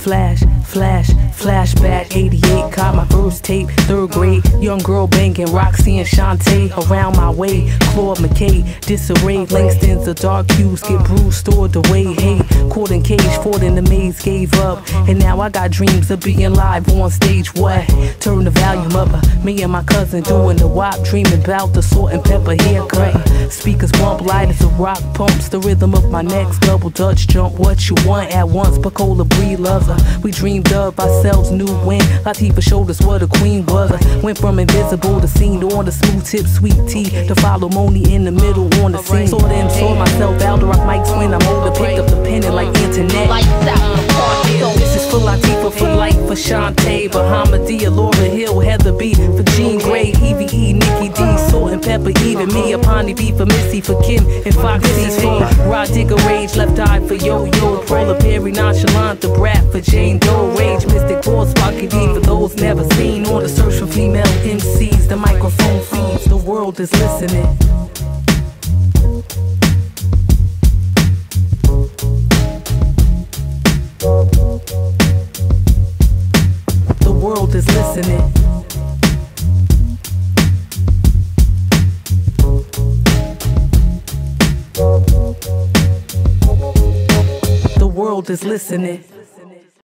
Flash, flash, flashback. 88, caught my first tape, third grade. Young girl banging Roxy and Shantae around my way. Claude McKay, disarray. Langston's the dark cues get bruised, stored away. Hey, caught in cage, fought in the maze, gave up. And now I got dreams of being live on stage. What? Turn the volume up. Uh, me and my cousin doing the wop, dreaming about the salt and pepper haircut. Speakers bump light as a rock pumps the rhythm of my next double dutch jump. What you want at once, Pacola Bree loves her. We dreamed of ourselves, new when Latifah showed us what a queen was. Went from invisible to seen on the smooth tip, Sweet Tee to follow Monie in the middle on the scene. Saw them, saw myself, out rock mics when I'm older, picked up the pen and like internet. This is for Latifah, for life, for Shantae, Bahamadia, Lauryn Hill, Heather B, for Jean Grae, EVE, Nikki Pepper, even me, Apani B for Missy, for Kim and Foxy, for Rah Digga Rage, Left Eye for Yo Yo, Prola Perry, Nonchalant, The Brat for Jane Doe, Rage, Mystic Force, Sparky D for those never seen, on the search for female MCs, the microphone feeds, the world is listening. The world is listening. World is listening.